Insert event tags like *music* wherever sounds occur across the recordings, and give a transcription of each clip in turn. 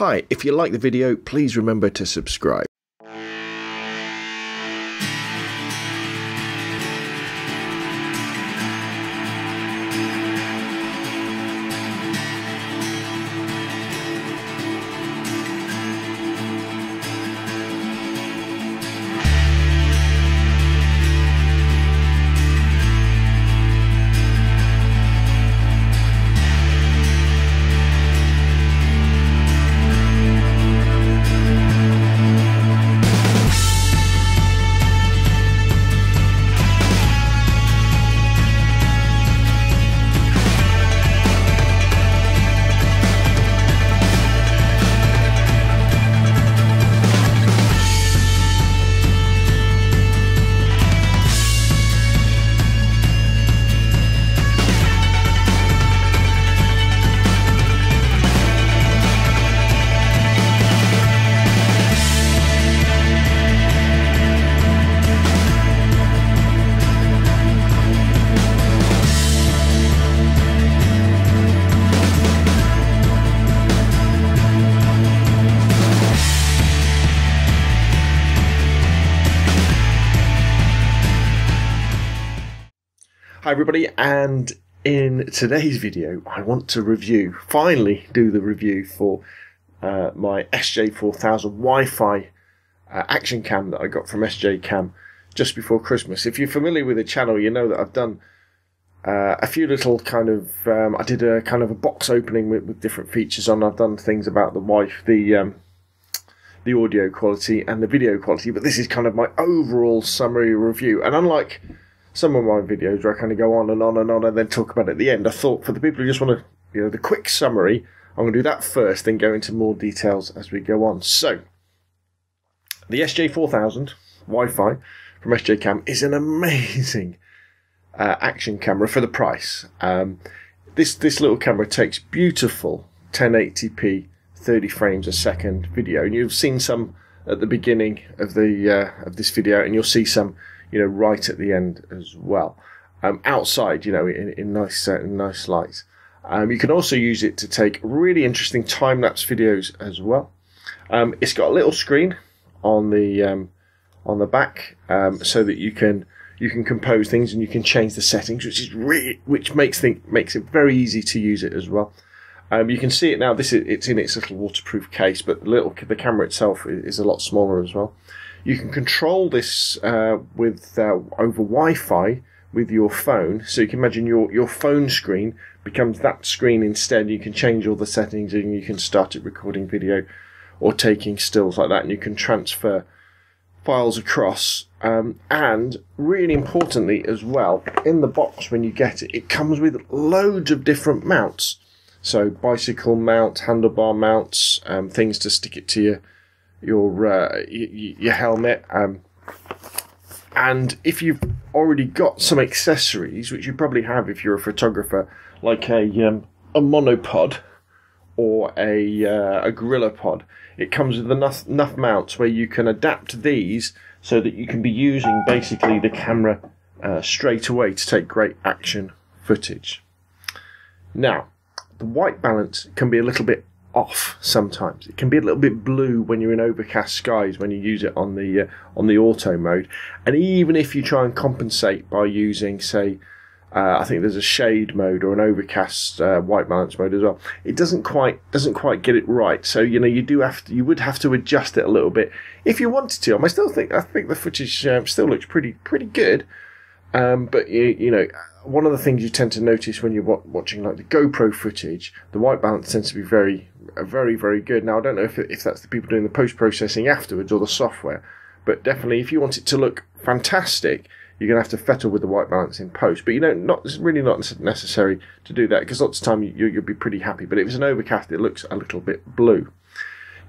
Hi, if you like the video, please remember to subscribe. Hi everybody, and in today's video, I want to review, finally do the review for uh, my SJ4000 Wi-Fi uh, action cam that I got from SJ Cam just before Christmas. If you're familiar with the channel, you know that I've done uh, a few little kind of, um, I did a kind of a box opening with, with different features on. I've done things about the Wi-Fi, the um, the audio quality and the video quality, but this is kind of my overall summary review. And unlike some of my videos where I kind of go on and on and on and then talk about it at the end. I thought for the people who just want to, you know, the quick summary, I'm going to do that first, then go into more details as we go on. So, the SJ4000 Wi-Fi from SJ Cam is an amazing uh, action camera for the price. Um, this this little camera takes beautiful 1080p 30 frames a second video, and you've seen some at the beginning of the uh, of this video, and you'll see some you know, right at the end as well. Um, outside, you know, in, in nice, uh, nice lights. Um, you can also use it to take really interesting time lapse videos as well. Um, it's got a little screen on the um, on the back um, so that you can you can compose things and you can change the settings, which is really which makes think makes it very easy to use it as well. Um, you can see it now. This is it's in its little waterproof case, but the little the camera itself is a lot smaller as well. You can control this uh, with uh, over Wi-Fi with your phone. So you can imagine your, your phone screen becomes that screen instead. You can change all the settings and you can start it recording video or taking stills like that, and you can transfer files across. Um, and really importantly as well, in the box when you get it, it comes with loads of different mounts. So bicycle mount, handlebar mounts, um, things to stick it to your your uh, your helmet. Um, and if you've already got some accessories, which you probably have if you're a photographer, like a um, a monopod or a uh, a gorilla pod, it comes with enough enough mounts where you can adapt these so that you can be using basically the camera uh, straight away to take great action footage. Now, the white balance can be a little bit off sometimes. It can be a little bit blue when you're in overcast skies when you use it on the uh, on the auto mode, and even if you try and compensate by using, say, uh, I think there's a shade mode or an overcast uh, white balance mode as well. It doesn't quite doesn't quite get it right. So you know you do have to, you would have to adjust it a little bit if you wanted to. I still think I think the footage um, still looks pretty pretty good. Um, but you, you know, one of the things you tend to notice when you're watching like the GoPro footage, the white balance tends to be very, very, very good. Now I don't know if if that's the people doing the post processing afterwards or the software, but definitely if you want it to look fantastic, you're going to have to fettle with the white balance in post. But you know, not it's really not necessary to do that because lots of time you, you'll be pretty happy. But if it's an overcast, it looks a little bit blue.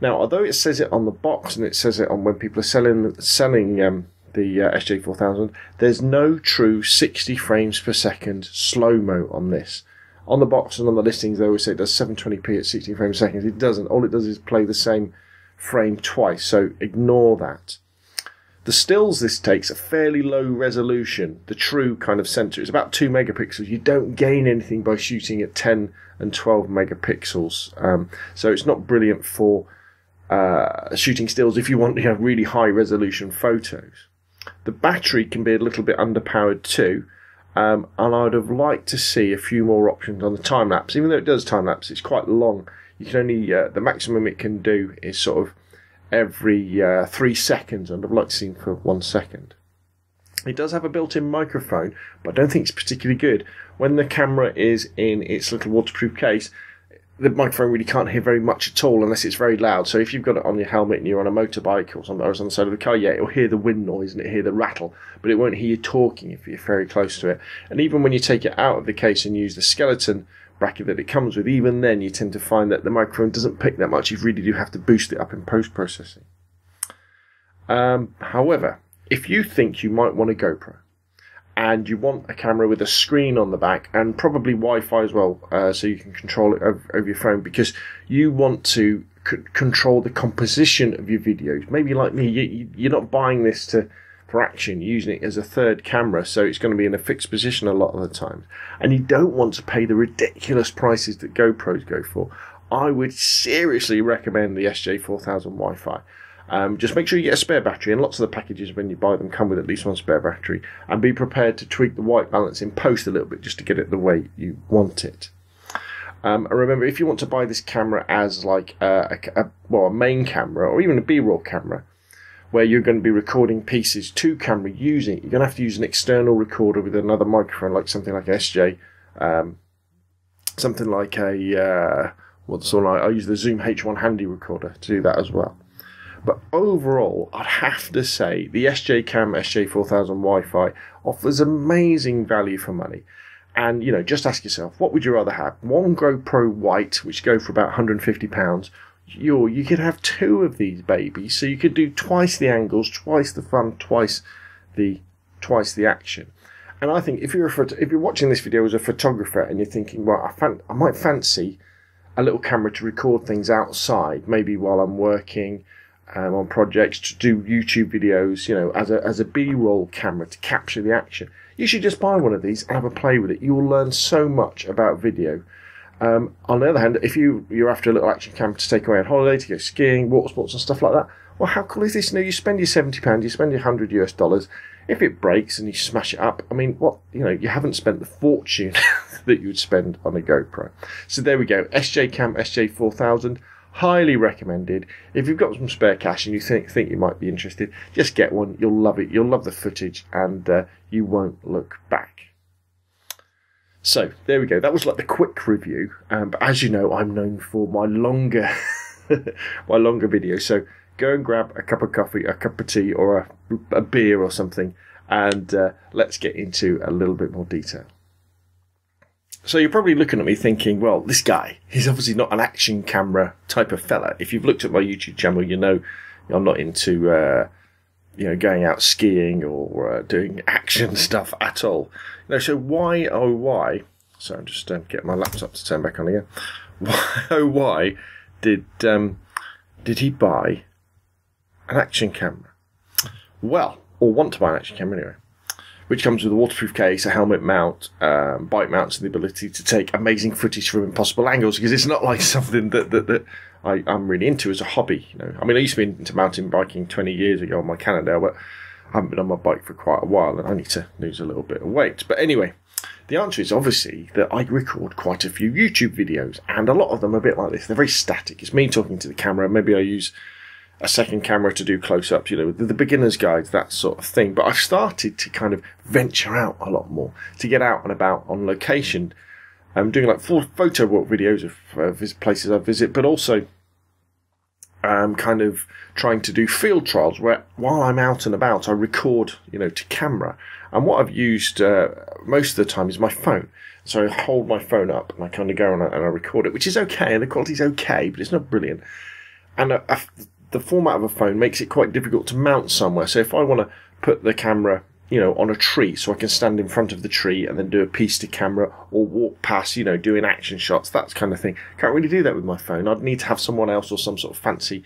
Now, although it says it on the box and it says it on when people are selling selling um, the uh, SJ4000, there's no true 60 frames per second slow mo on this. On the box and on the listings, they always say it does 720p at 16 frames per second. It doesn't. All it does is play the same frame twice, so ignore that. The stills this takes are fairly low resolution. The true kind of sensor is about 2 megapixels. You don't gain anything by shooting at 10 and 12 megapixels. Um, so it's not brilliant for uh, shooting stills if you want to have really high resolution photos. The battery can be a little bit underpowered too. Um, and I would have liked to see a few more options on the time lapse. Even though it does time lapse, it's quite long. You can only uh, the maximum it can do is sort of every uh, three seconds, and I'd like to see for one second. It does have a built-in microphone, but I don't think it's particularly good. When the camera is in its little waterproof case, the microphone really can't hear very much at all unless it's very loud. So if you've got it on your helmet and you're on a motorbike or something, or on the side of the car, yeah, it'll hear the wind noise and it'll hear the rattle, but it won't hear you talking if you're very close to it. And even when you take it out of the case and use the skeleton bracket that it comes with, even then you tend to find that the microphone doesn't pick that much. You really do have to boost it up in post processing. Um, however, if you think you might want a GoPro and you want a camera with a screen on the back and probably Wi-Fi as well, uh, so you can control it over, over, your phone because you want to c- control the composition of your videos. Maybe like me, you, you're not buying this to for action, using it as a third camera, so it's going to be in a fixed position a lot of the time. And you don't want to pay the ridiculous prices that GoPros go for. I would seriously recommend the SJ4000 Wi-Fi. Um, just make sure you get a spare battery, and lots of the packages when you buy them come with at least one spare battery. And be prepared to tweak the white balance in post a little bit just to get it the way you want it. Um, and remember, if you want to buy this camera as like a, a, a well a main camera or even a B-roll camera, where you're going to be recording pieces to camera using it, you're going to have to use an external recorder with another microphone like something like SJ um, something like a uh, what's sort of I use the Zoom H1 handy recorder to do that as well but overall I'd have to say the SJ Cam SJ4000 Wi-Fi offers amazing value for money. And you know just ask yourself what would you rather have? One GoPro White which go for about 150 pounds. You you could have two of these babies, so you could do twice the angles, twice the fun, twice the twice the action. And I think if you're a, if you're watching this video as a photographer and you're thinking, well, I, fan- I might fancy a little camera to record things outside, maybe while I'm working um, on projects, to do YouTube videos, you know, as a as a B-roll camera to capture the action. You should just buy one of these and have a play with it. You will learn so much about video um, on the other hand, if you you're after a little action camera to take away on holiday, to go skiing, water sports, and stuff like that, well, how cool is this? You know, you spend your seventy pounds, you spend your hundred US dollars. If it breaks and you smash it up, I mean, what you know, you haven't spent the fortune *laughs* that you would spend on a GoPro. So there we go, SJ Cam SJ four thousand, highly recommended. If you've got some spare cash and you think think you might be interested, just get one. You'll love it. You'll love the footage, and uh, you won't look back. So there we go. That was like the quick review. Um, but as you know, I'm known for my longer, *laughs* my longer videos. So go and grab a cup of coffee, a cup of tea, or a, a beer or something, and uh, let's get into a little bit more detail. So you're probably looking at me thinking, well, this guy, he's obviously not an action camera type of fella. If you've looked at my YouTube channel, you know I'm not into, uh, you know, going out skiing or uh, doing *laughs* action stuff at all. You know, so why, oh, why? So I'm just um, getting my laptop to turn back on again. *laughs* Why, oh, why did um, did he buy an action camera? Well, or want to buy an action camera anyway, which comes with a waterproof case, a helmet mount, um, bike mounts, and the ability to take amazing footage from impossible angles. Because it's not like *laughs* something that that, that I, am really into as a hobby. You know, I mean, I used to be into mountain biking 20 years ago on my Cannondale, but I haven't been on my bike for quite a while and I need to lose a little bit of weight. But anyway, the answer is obviously that I record quite a few YouTube videos and a lot of them are a bit like this. They're very static. It's me talking to the camera. Maybe I use a second camera to do close ups, you know, the, the, beginner's guides, that sort of thing. But I've started to kind of venture out a lot more, to get out and about on location. I'm doing like full photo walk videos of, of places I visit, but also um, kind of trying to do field trials where while I'm out and about, I record, you know, to camera. And what I've used uh, most of the time is my phone. So I hold my phone up and I kind of go and I, and I record it, which is okay. And the quality's okay, but it's not brilliant. And uh, the format of a phone makes it quite difficult to mount somewhere. So if I want to put the camera you know, on a tree so I can stand in front of the tree and then do a piece to camera or walk past, you know, doing action shots, that kind of thing. Can't really do that with my phone. I'd need to have someone else or some sort of fancy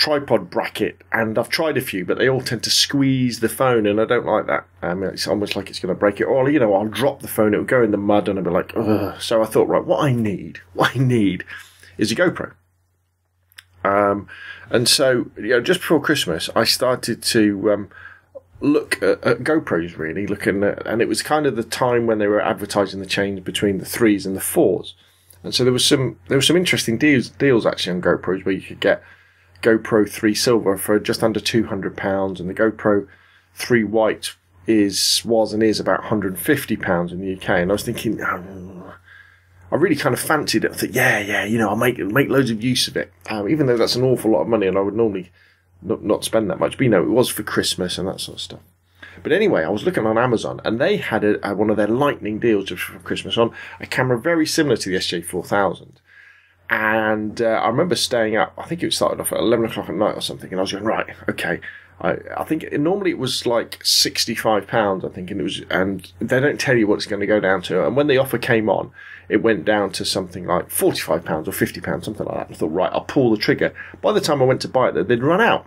tripod bracket, and I've tried a few, but they all tend to squeeze the phone, and I don't like that. Um, it's almost like it's going to break it. Or you know, I'll drop the phone, it'll go in the mud, and I'll be like, ugh. So I thought, right, what I need, *laughs* what I need, is a GoPro. Um, and so you know, just before Christmas, I started to um, look at, at, GoPros really, looking at, and it was kind of the time when they were advertising the change between the threes and the fours. And so there was some there were some interesting deals deals actually on GoPros where you could get GoPro 3 Silver for just under £200, and the GoPro 3 White is was and is about £150 in the UK. And I was thinking, oh, I really kind of fancied it. I thought, yeah, yeah, you know, I'll make make loads of use of it, um, even though that's an awful lot of money, and I would normally not, not spend that much. But you know, it was for Christmas and that sort of stuff. But anyway, I was looking on Amazon, and they had a, a, one of their lightning deals for Christmas on a camera very similar to the SJ4000 and uh, I remember staying up. I think it started off at eleven o'clock at night or something, and I was going right, okay. I, I think it, normally it was like sixty five pounds. I think, and it was, and they don't tell you what it's going to go down to. And when the offer came on, it went down to something like forty five pounds or fifty pounds, something like that. I thought, right, I'll pull the trigger. By the time I went to buy it, they'd run out.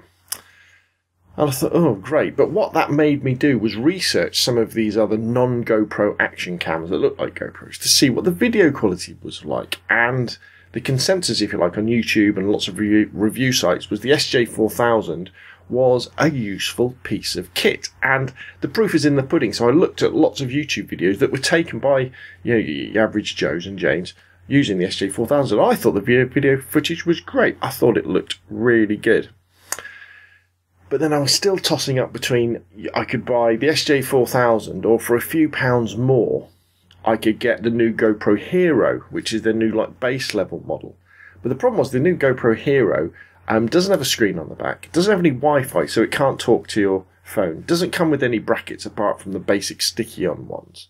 And I thought, oh, great. But what that made me do was research some of these other non GoPro action cams that look like GoPros to see what the video quality was like. And the consensus, if you like, on YouTube and lots of review, review sites was the SJ4000 was a useful piece of kit. And the proof is in the pudding. So I looked at lots of YouTube videos that were taken by you know, average Joes and Janes using the SJ4000. I thought the video, video footage was great. I thought it looked really good. But then I was still tossing up between I could buy the SJ4000 or for a few pounds more I could get the new GoPro Hero, which is the new like base level model. But the problem was the new GoPro Hero um, doesn't have a screen on the back, doesn't have any Wi-Fi, so it can't talk to your phone. Doesn't come with any brackets apart from the basic sticky-on ones,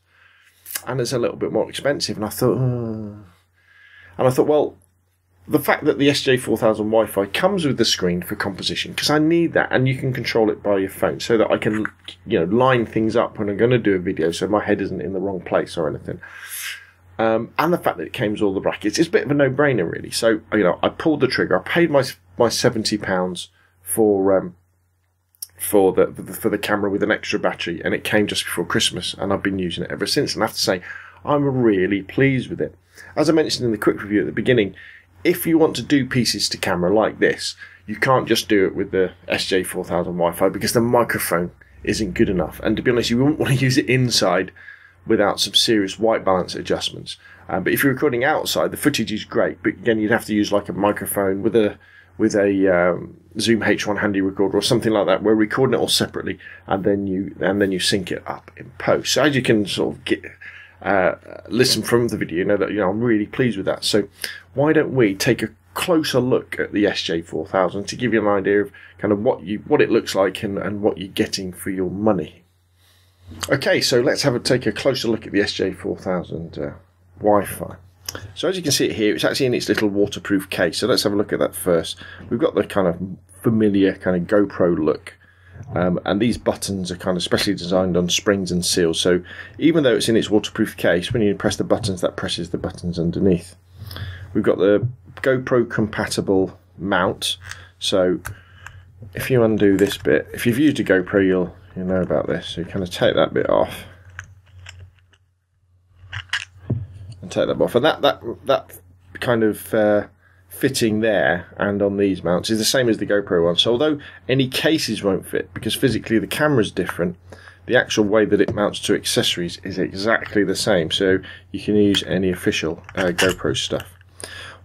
and it's a little bit more expensive. And I thought, and I thought, well, the fact that the SJ4000 Wi-Fi comes with the screen for composition because I need that, and you can control it by your phone so that I can, you know, line things up when I'm going to do a video, so my head isn't in the wrong place or anything. Um, and the fact that it came with all the brackets, it's a bit of a no-brainer, really. So you know, I pulled the trigger. I paid my my seventy pounds for um, for the, the for the camera with an extra battery, and it came just before Christmas, and I've been using it ever since. And I have to say, I'm really pleased with it. As I mentioned in the quick review at the beginning, if you want to do pieces to camera like this, you can't just do it with the SJ4000 Wi-Fi because the microphone isn't good enough. And to be honest, you wouldn't *laughs* want to use it inside without some serious white balance adjustments. Um, but if you're recording outside, the footage is great. But again, you'd have to use like a microphone with a with a um, Zoom H1 handy recorder or something like that. We're recording it all separately, and then you and then you sync it up in post. So as you can sort of get uh, listen from the video, you know that you know I'm really pleased with that. So why don't we take a closer look at the SJ4000 to give you an idea of kind of what you what it looks like and, and what you're getting for your money. Okay, so let's have a take a closer look at the SJ4000 uh, Wi-Fi. So as you can see it here, it's actually in its little waterproof case. So let's have a look at that first. We've got the kind of familiar kind of GoPro look um, and these buttons are kind of specially designed on springs and seals. So even though it's in its waterproof case, when you press the buttons, that presses the buttons underneath. We've got the GoPro compatible mount. So if you undo this bit, if you've used a GoPro, you'll you'll know about this. So you kind of take that bit off and take that off, and that that that kind of uh, fitting there and on these mounts is the same as the GoPro one. So although any cases won't fit because physically the camera's different, the actual way that it mounts to accessories is exactly the same. So you can use any official uh, GoPro stuff.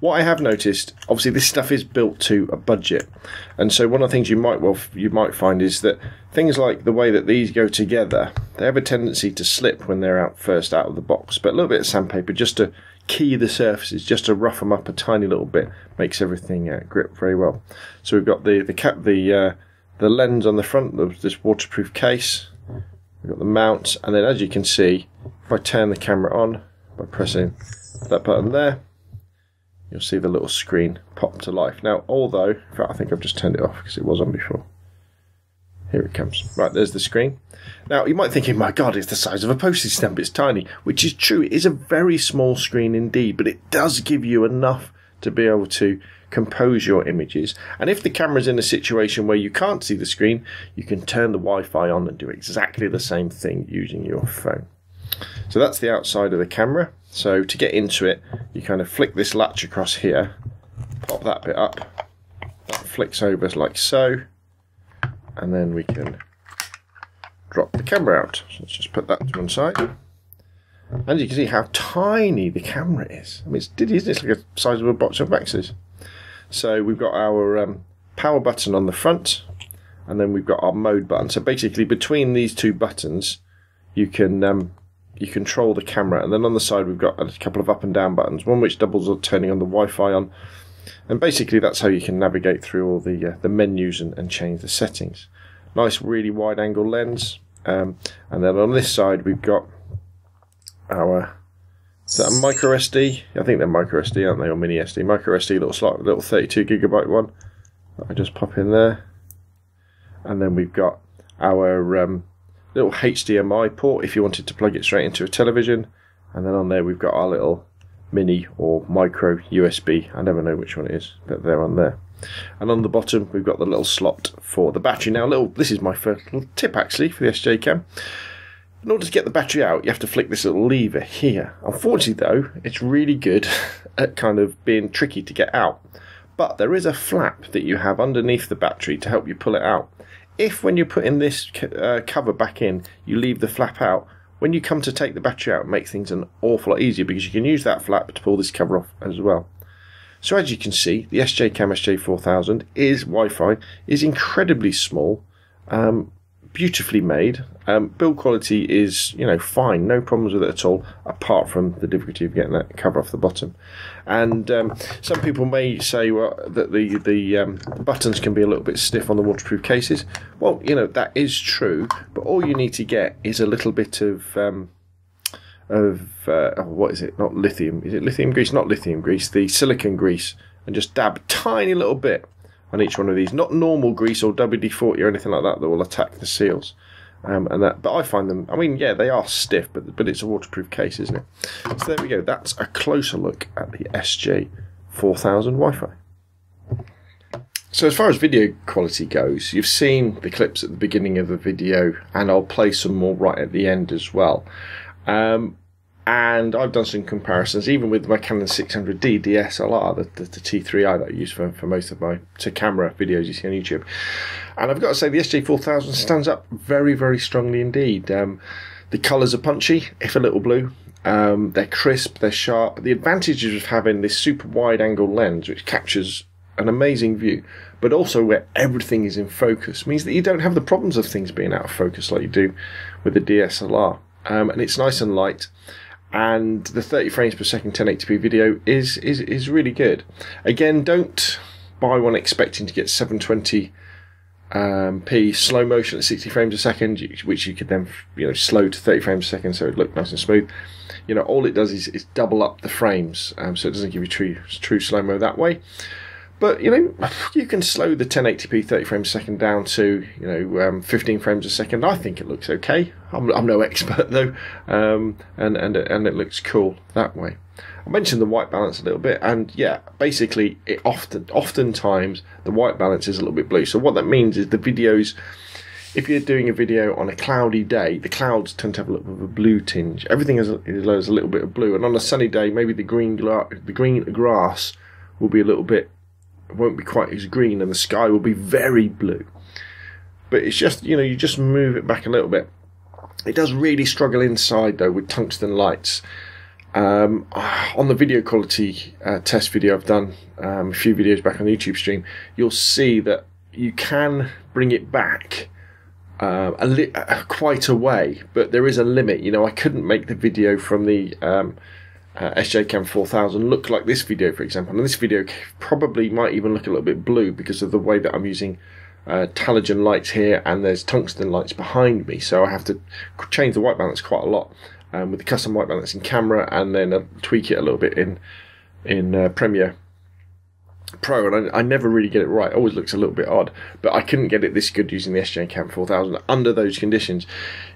What I have noticed, obviously, this stuff is built to a budget, and so one of the things you might well you might find is that things like the way that these go together, they have a tendency to slip when they're out first out of the box. But a little bit of sandpaper just to key the surfaces just to rough them up a tiny little bit makes everything uh, grip very well. So we've got the the cap the uh, the lens on the front of this waterproof case. We've got the mount, and then as you can see, if I turn the camera on by pressing that button there, you'll see the little screen pop to life. Now, although, fact, I think I've just turned it off because it was on before. Here it comes. Right, there's the screen. Now, you might think, oh my God, it's the size of a postage stamp. It's tiny, which is true. It is a very small screen indeed, but it does give you enough to be able to compose your images. And if the camera's in a situation where you can't see the screen, you can turn the Wi-Fi on and do exactly the same thing using your phone. So that's the outside of the camera. So to get into it, you kind of flick this latch across here, pop that bit up, that flicks over like so, and then we can drop the camera out. So let's just put that to one side. And you can see how tiny the camera is. I mean, it's, did isn't it's like the size of a box of waxes. So we've got our um, power button on the front, and then we've got our mode button. So basically, between these two buttons, you can um, you control the camera, and then on the side we've got a couple of up and down buttons. One which doubles on turning on the Wi-Fi on, and basically that's how you can navigate through all the uh, the menus and, and change the settings. Nice, really wide angle lens, um, and then on this side we've got our is that a micro SD? I think they're micro SD, aren't they, or mini SD? Micro SD, little slot, little 32 gigabyte one. I just pop in there, and then we've got our um, little HDMI port if you wanted to plug it straight into a television, and then on there we've got our little mini or micro USB. I never know which one it is, but they're on there. And on the bottom we've got the little slot for the battery. Now, little this is my first little tip actually for the SJ Cam. In order to get the battery out, you have to flick this little lever here. Unfortunately, though, it's really good *laughs* at kind of being tricky to get out. But there is a flap that you have underneath the battery to help you pull it out. If, when you're putting this uh, cover back in, you leave the flap out, when you come to take the battery out, it makes things an awful lot easier because you can use that flap to pull this cover off as well. So as you can see, the SJ Cam SJ4000 is Wi-Fi, is incredibly small, um, beautifully made. Um, build quality is, you know, fine, no problems with it at all, apart from the difficulty of getting that cover off the bottom. And um, some people may say, well, that the the, um, buttons can be a little bit stiff on the waterproof cases. Well, you know that is true, but all you need to get is a little bit of um, of uh, oh, what is it? Not lithium. Is it lithium grease? Not lithium grease. The silicon grease, and just dab a tiny little bit on each one of these. Not normal grease or WD-40 or anything like that that will attack the seals. Um, and that, but I find them. I mean, yeah, they are stiff, but but it's a waterproof case, isn't it? So there we go. That's a closer look at the SJ 4000 Wi-Fi. So as far as video quality goes, you've seen the clips at the beginning of the video, and I'll play some more right at the end as well. Um, and I've done some comparisons, even with my Canon 600D DSLR, the, the, the T3i that I use for, for most of my to camera videos you see on YouTube. And I've got to say, the SJ4000 stands up very, very strongly indeed. Um, the colours are punchy, if a little blue. Um, they're crisp, they're sharp. The advantages of having this super wide angle lens, which captures an amazing view, but also where everything is in focus, means that you don't have the problems of things being out of focus like you do with the DSLR. Um, and it's nice and light and the 30 frames per second 1080p video is is is really good. Again, don't buy one expecting to get 720 um, slow motion at 60 frames a second, which you could then you know slow to 30 frames a second so it look nice and smooth. You know, all it does is, is double up the frames, um, so it doesn't give you true true slow mo that way. But you know, you can slow the 1080p 30 frames a second down to you know um, 15 frames a second. I think it looks okay. I'm, I'm no *laughs* expert though, um, and and and it looks cool that way. I mentioned the white balance a little bit, and yeah, basically, it often oftentimes the white balance is a little bit blue. So what that means is the videos. If you're doing a video on a cloudy day, the clouds tend to have a little bit of a blue tinge. Everything has a, a little bit of blue, and on a sunny day, maybe the green the green grass will be a little bit won't be quite as green, and the sky will be very blue. But it's just you know you just move it back a little bit it does really struggle inside though with tungsten lights. Um, on the video quality uh, test video I've done um, a few videos back on the YouTube stream, you'll see that you can bring it back uh, a uh, quite a way, but there is a limit. You know, I couldn't make the video from the um, uh, SJ Cam 4000 look like this video, for example. And this video probably might even look a little bit blue because of the way that I'm using uh, halogen lights here and there's tungsten lights behind me so I have to change the white balance quite a lot um, with the custom white balance in camera and then uh, tweak it a little bit in in uh, Premiere Pro, and I, I, never really get it right. Always looks a little bit odd, but I couldn't get it this good using the SJ Cam 4000 under those conditions.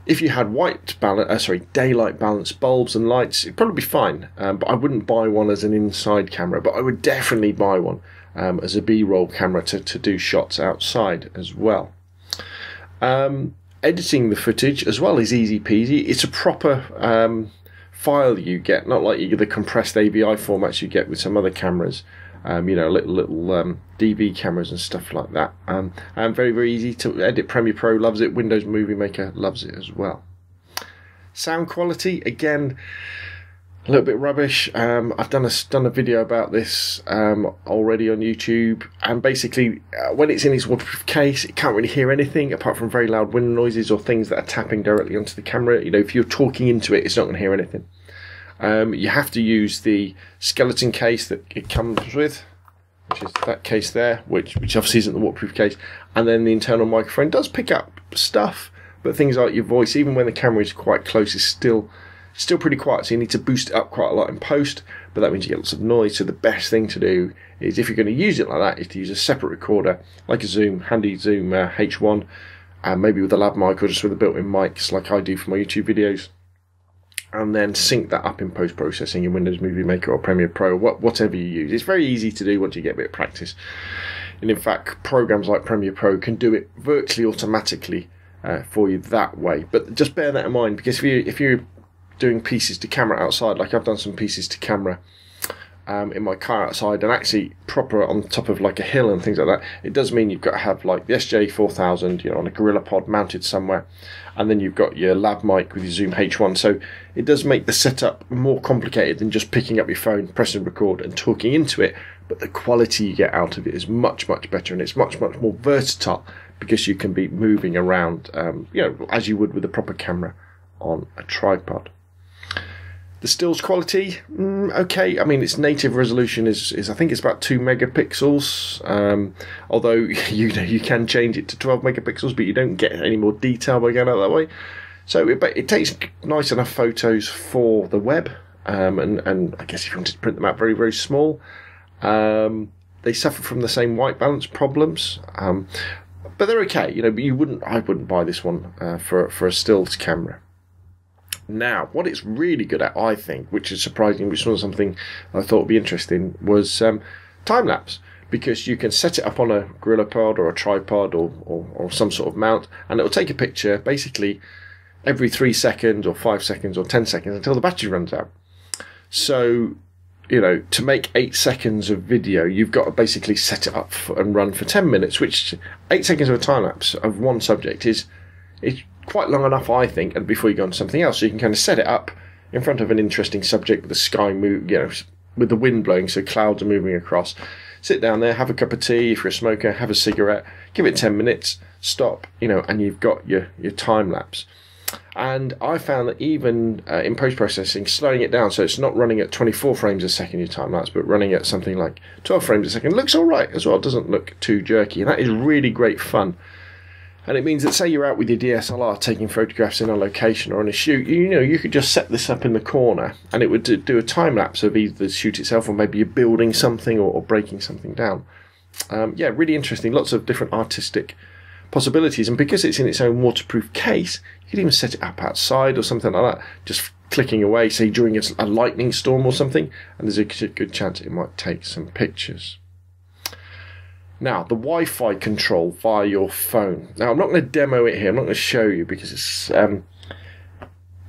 If you had white balance, uh, sorry, daylight balance bulbs and lights, it'd probably be fine. Um, but I wouldn't buy one as an inside camera, but I would definitely buy one um, as a B-roll camera to, to do shots outside as well. Um, editing the footage as well is easy peasy. It's a proper um, file you get, not like the compressed AVI formats you get with some other cameras um, you know, little little um, DV cameras and stuff like that. Um, and very very easy to edit. Premiere Pro loves it. Windows Movie Maker loves it as well. Sound quality again. A little bit rubbish. Um, I've done a done a video about this um, already on YouTube, and basically, uh, when it's in its waterproof case, it can't really hear anything apart from very loud wind noises or things that are tapping directly onto the camera. You know, if you're talking into it, it's not going to hear anything. Um, you have to use the skeleton case that it comes with, which is that case there, which which obviously isn't the waterproof case, and then the internal microphone does pick up stuff, but things like your voice, even when the camera is quite close, is still still pretty quiet. So you need to boost it up quite a lot in post, but that means you get lots of noise. So the best thing to do is if you're going to use it like that, is to use a separate recorder, like a Zoom, handy Zoom uh, H1, and maybe with a lav mic or just with a built-in mics, like I do for my YouTube videos and then sync that up in post processing in Windows Movie Maker or Premiere Pro, whatever you use. It's very easy to do once you get a bit of practice. And in fact, programs like Premiere Pro can do it virtually automatically uh, for you that way. But just bear that in mind because if you if you're doing pieces to camera outside, like I've done some pieces to camera um, in my car outside and actually proper on top of like a hill and things like that, it does mean you've got to have like the SJ4000, you know, on a GorillaPod mounted somewhere, and then you've got your lav mic with your Zoom H1. So it does make the setup more complicated than just picking up your phone, pressing record, and talking into it. But the quality you get out of it is much, much better, and it's much, much more versatile because you can be moving around, um, you know, as you would with a proper camera on a tripod. The stills quality, mm, okay. I mean, its native resolution is, is I think it's about two megapixels. Um, although *laughs* you know you can change it to twelve megapixels, but you don't get any more detail by going out that way. So it, it takes nice enough photos for the web, um, and and I guess if you wanted to print them out very very small, um, they suffer from the same white balance problems. Um, but they're okay, you know. But you wouldn't, I wouldn't buy this one uh, for for a stills camera. Now, what it's really good at, I think, which is surprising, which was something I thought would be interesting, was um, time lapse. Because you can set it up on a GorillaPod or a tripod or, or, or some sort of mount, and it will take a picture basically every three seconds or five seconds or ten seconds until the battery runs out. So, you know, to make eight seconds of video, you've got to basically set it up for, and run for ten minutes, which eight seconds of a time lapse of one subject is is quite long enough, I think, and before you go on to something else, so you can kind of set it up in front of an interesting subject with the sky move, you know, with the wind blowing, so clouds are moving across. Sit down there, have a cup of tea. If you're a smoker, have a cigarette. Give it ten minutes, stop, you know, and you've got your your time lapse. And I found that even uh, in post processing, slowing it down so it's not running at 24 frames a second your time lapse, but running at something like 12 frames a second looks all right as well. Doesn't look too jerky, and that is really great fun and it means that say you're out with your DSLR taking photographs in a location or on a shoot, you know, you could just set this up in the corner and it would do a time lapse of either the shoot itself or maybe you're building something or, or breaking something down. Um, yeah, really interesting. Lots of different artistic possibilities. And because it's in its own waterproof case, you could even set it up outside or something like that, just clicking away, say during a, a lightning storm or something, and there's a good chance it might take some pictures. Now, the Wi-Fi control via your phone. Now, I'm not going to demo it here. I'm not going to show you because it's um,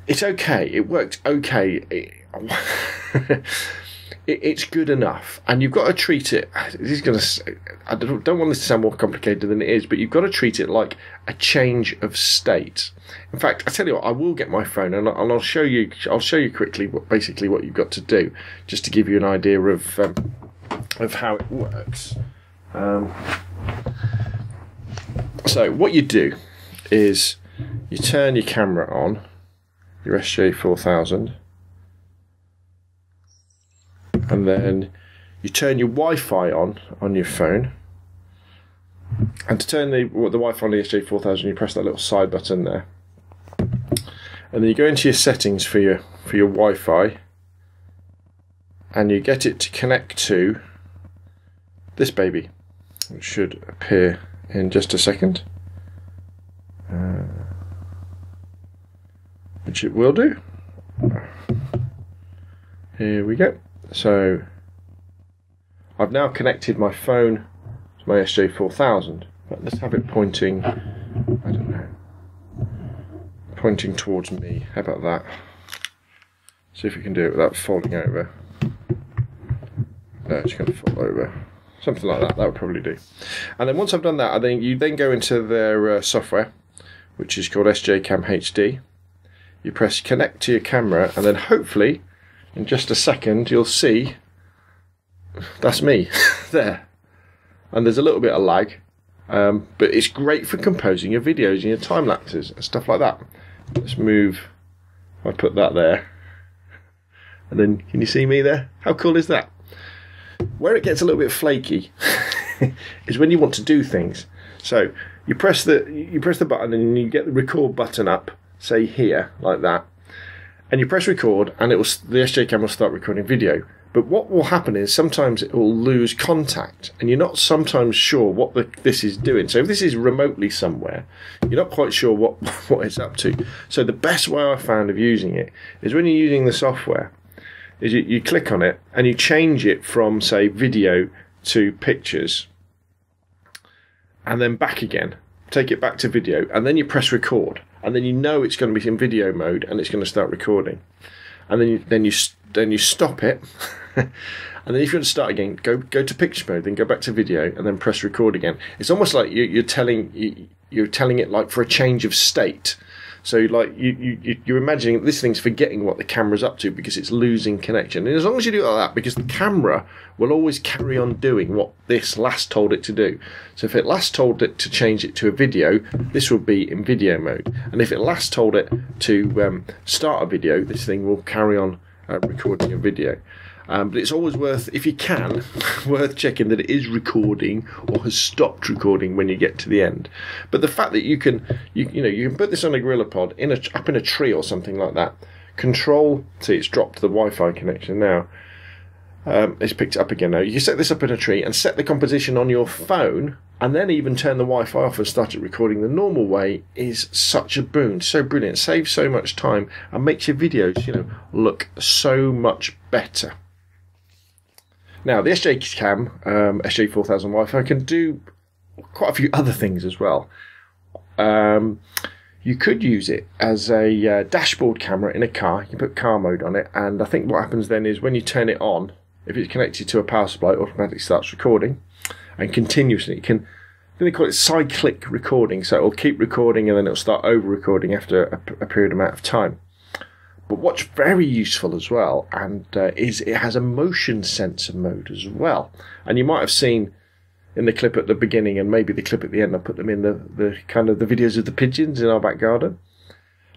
it's okay. It works okay. It, *laughs* it, it's good enough, and you've got to treat it. This is going to. I don't, don't want this to sound more complicated than it is, but you've got to treat it like a change of state. In fact, I tell you what, I will get my phone and I'll show you. I'll show you quickly what basically what you've got to do, just to give you an idea of um, of how it works. Um, so what you do is you turn your camera on, your SJ4000, and then you turn your Wi-Fi on on your phone. And to turn the the Wi-Fi on the SJ4000, you press that little side button there, and then you go into your settings for your for your Wi-Fi, and you get it to connect to this baby, which should appear in just a second. Uh, which it will do. Here we go. So I've now connected my phone to my SJ4000. But let's have it pointing, I don't know, pointing towards me. How about that? See if we can do it without falling over. No, it's going to fall over. Something like that, that would probably do. And then once I've done that, I think you then go into their uh, software, which is called SJ Cam HD. You press connect to your camera, and then hopefully, in just a second, you'll see that's me *laughs* there. And there's a little bit of lag, um, but it's great for composing your videos and your time lapses and stuff like that. Let's move. I put that there. And then, can you see me there? How cool is that? Where it gets a little bit flaky *laughs* is when you want to do things. So you press the you press the button and you get the record button up, say here like that, and you press record, and it will the SJ Cam will start recording video. But what will happen is sometimes it will lose contact, and you're not sometimes sure what the, this is doing. So if this is remotely somewhere, you're not quite sure what *laughs* what it's up to. So the best way I found of using it is when you're using the software, is you, you click on it and you change it from say video to pictures, and then back again. Take it back to video, and then you press record, and then you know it's going to be in video mode, and it's going to start recording, and then you, then you then you stop it. *laughs* and then if you want to start again, go go to picture mode, then go back to video, and then press record again. It's almost like you, are telling you, are telling it like for a change of state. So like you, you you're imagining this thing's forgetting what the camera's up to because it's losing connection. And as long as you do it like that, because the camera will always carry on doing what this last told it to do. So if it last told it to change it to a video, this will be in video mode. And if it last told it to um, start a video, this thing will carry on uh, recording a video. Um, but it's always worth, if you can, *laughs* worth checking that it is recording or has stopped recording when you get to the end. But the fact that you can, you, you know, you can put this on a GorillaPod in a, up in a tree or something like that. Control, see, it's dropped the Wi-Fi connection now. Um, it's picked up again now. You can set this up in a tree and set the composition on your phone, and then even turn the Wi-Fi off and start it recording the normal way is such a boon. So brilliant, saves so much time and makes your videos, you know, look so much better. Now, the SJ Cam, um, SJ4000 Wi-Fi can do quite a few other things as well. Um, you could use it as a uh, dashboard camera in a car. You can put car mode on it, and I think what happens then is when you turn it on, if it's connected to a power supply, it automatically starts recording and continuously. It can they call it cyclic recording, so it'll keep recording and then it'll start over recording after a, a period amount of time. But what's very useful as well, and uh, is it has a motion sensor mode as well. And you might have seen in the clip at the beginning and maybe the clip at the end. I put them in the, the kind of the videos of the pigeons in our back garden.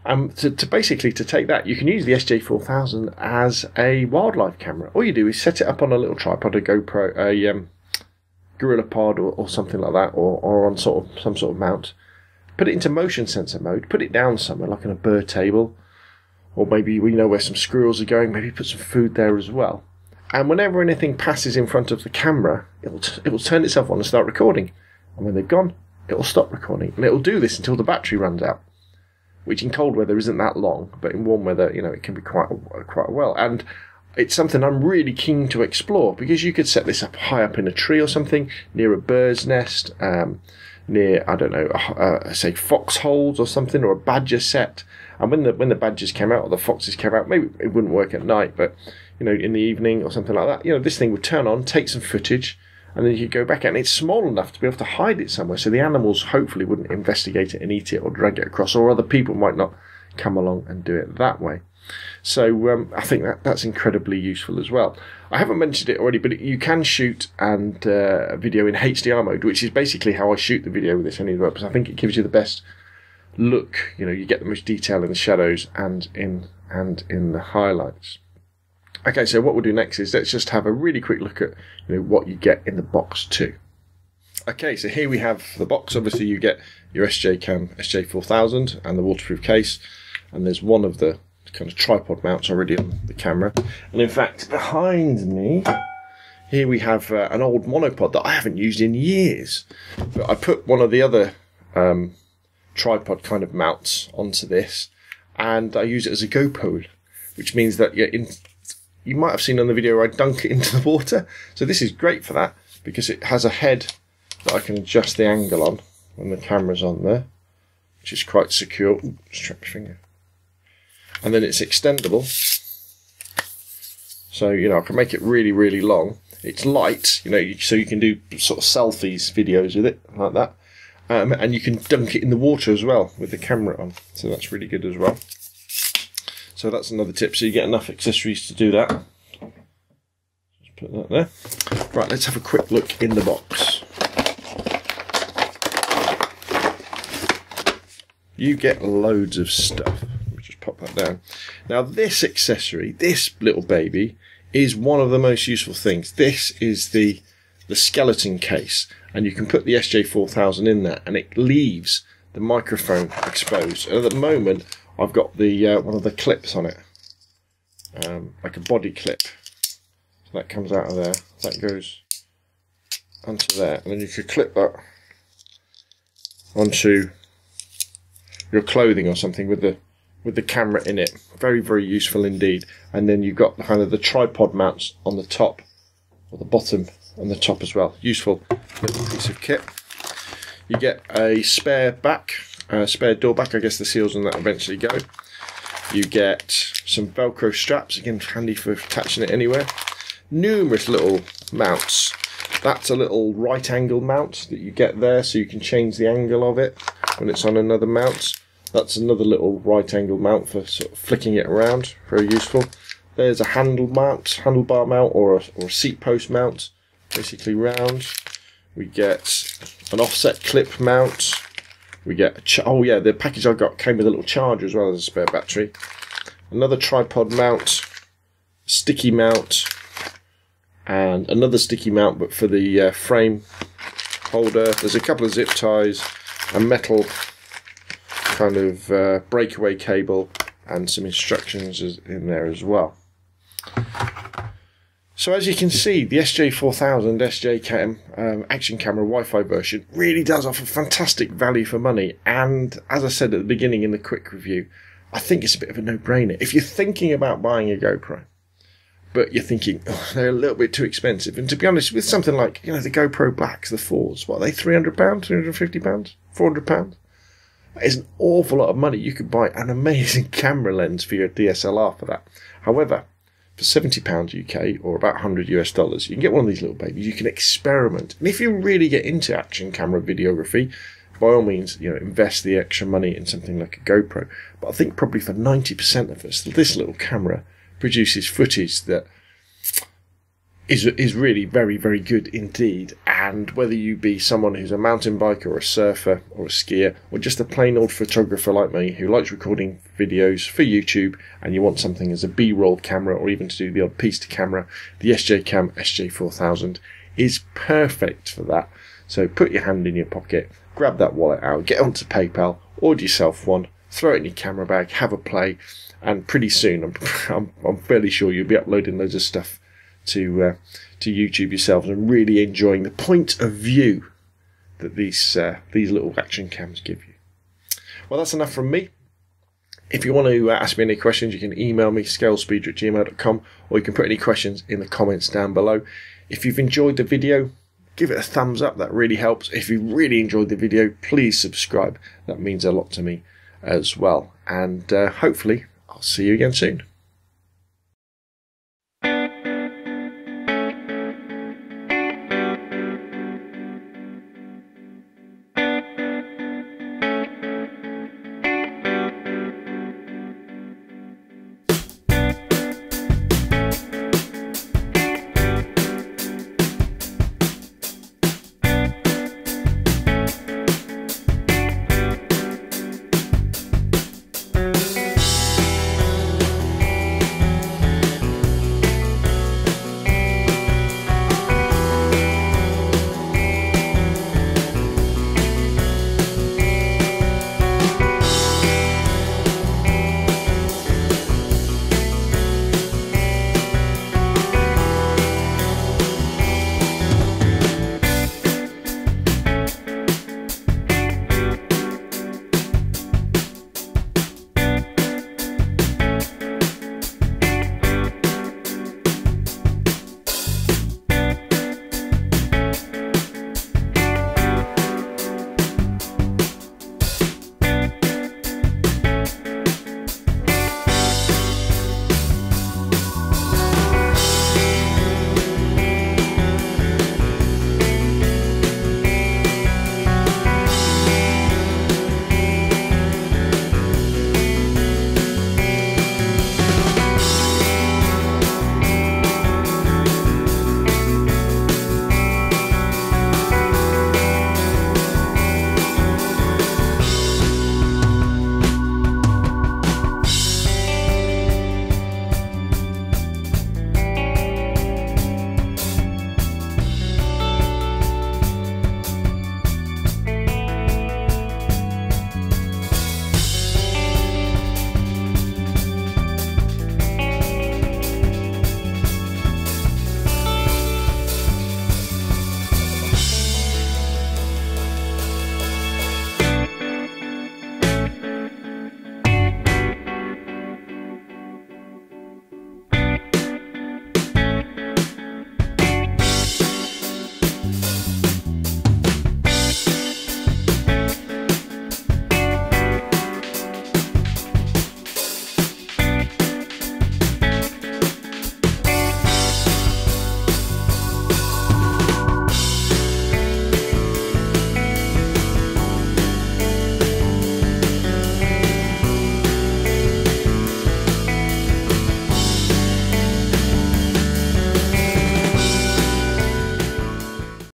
Um, to, to basically to take that, you can use the SJ4000 as a wildlife camera. All you do is set it up on a little tripod, a GoPro, a um, GorillaPod, or, or something like that, or, or on sort of some sort of mount. Put it into motion sensor mode. Put it down somewhere, like on a bird table, or maybe we know where some squirrels are going, maybe put some food there as well. And whenever anything passes in front of the camera, it'll, it'll turn itself on and start recording. And when they've gone, it'll stop recording. And it'll do this until the battery runs out, which in cold weather isn't that long, but in warm weather, you know, it can be quite, quite well. And it's something I'm really keen to explore because you could sett this up high up in a tree or something, near a bird's nest, um, near, I don't know, uh, say foxholes or something, or a badger set and when the when the badgers came out or the foxes came out, maybe it wouldn't work at night, but you know, in the evening or something like that, you know, this thing would turn on, take some footage, and then you could go back. And it's small enough to be able to hide it somewhere, so the animals hopefully wouldn't investigate it and eat it or drag it across, or other people might not come along and do it that way. So um, I think that that's incredibly useful as well. I haven't mentioned it already, but you can shoot and uh, video in HDR mode, which is basically how I shoot the video with this anyway. Because I think it gives you the best look, you know, you get the most detail in the shadows and in and in the highlights. Okay, so what we'll do next is let's just have a really quick look at you know what you get in the box too. Okay, so here we have the box. Obviously, you get your SJ Cam SJ4000 and the waterproof case, and there's one of the kind of tripod mounts already on the camera. And in fact, behind me, Here we have uh, an old monopod that I haven't used in years. But I put one of the other um, tripod kind of mounts onto this and I use it as a GoPro, which means that you're in, you might have seen on the video I dunk it *laughs* into the water. So this is great for that because it has a head that I can adjust the angle on when the camera's on there, which is quite secure. Ooh, strap finger. And then it's extendable. So, you know, I can make it really, really long. It's light, you know, so you can do sort of selfies videos with it, like that. Um, and you can dunk it in the water as well with the camera on. So that's really good as well. So that's another tip. So you get enough accessories to do that. Just put that there. Right, let's have a quick look in the box. You get loads of stuff. Let me just pop that down. Now this accessory, this little baby, is one of the most useful things. This is the the skeleton case, and you can put the SJ4000 in there, and it leaves the microphone exposed. And at the moment, I've got the uh, one of the clips on it, um, like a body clip. So that comes out of there. That goes onto there, and then you could clip that onto your clothing or something with the with the camera in it. Very very useful indeed. And then you've got kind of the tripod mounts on the top or the bottom and the top as well. Useful little piece of kit. You get a spare back, a spare door back. I guess the seals on that eventually go. You get some Velcro straps, again handy for attaching it anywhere. Numerous little mounts. That's a little right angle mount that you get there, so you can change the angle of it when it's on another mount. That's another little right angle mount for sort of flicking it around. Very useful. There's a handle mount, handlebar mount, or a, or a seat post mount basically round. We get an offset clip mount. We get oh yeah, the package I got came with a little charger as well as a spare battery. Another tripod mount, sticky mount, and another sticky mount, but for the uh, frame holder. There's a couple of zip ties, a metal kind of uh, breakaway cable, and some instructions in there as well. So as you can see, the SJ4000 SJ Cam um, action camera Wi-Fi version really does offer fantastic value for money. And as I said at the beginning in the quick review, I think it's a bit of a no-brainer. If you're thinking about buying a GoPro, but you're thinking oh, they're a little bit too expensive, and to be honest, with something like you know the GoPro Blacks, the fours, what are they, three hundred pounds, three hundred fifty pounds, four hundred pounds? Is an awful lot of money. You could buy an amazing *laughs* camera lens for your DSLR for that. However, for seventy pounds UK or about hundred US dollars, you can get one of these little babies. You can experiment, and if you really get into action camera videography, by all means, you know, invest the extra money in something like a GoPro. But I think probably for ninety percent of us, this little camera produces footage that is is really very very good indeed. And whether you be someone who's a mountain biker or a surfer or a skier or just a plain old photographer like me who likes recording videos for YouTube and you want something as a B-roll camera or even to do the odd piece to camera, the SJ Cam SJ4000 is perfect for that. So put your hand in your pocket, grab that wallet out, get onto PayPal, order yourself one, throw it in your camera bag, have a play, and pretty soon I'm *laughs* I'm, I'm fairly sure you'll be uploading loads of stuff to uh, to YouTube yourselves and really enjoying the point of view that these uh, these little action cams give you. Well, that's enough from me. If you want to uh, ask me any questions, you can email me scalespeeder at gmail.com or you can put any questions in the comments down below. If you've enjoyed the video, give it a thumbs up, that really helps. If you really enjoyed the video, please subscribe, that means a lot to me as well. And uh, hopefully, I'll see you again soon.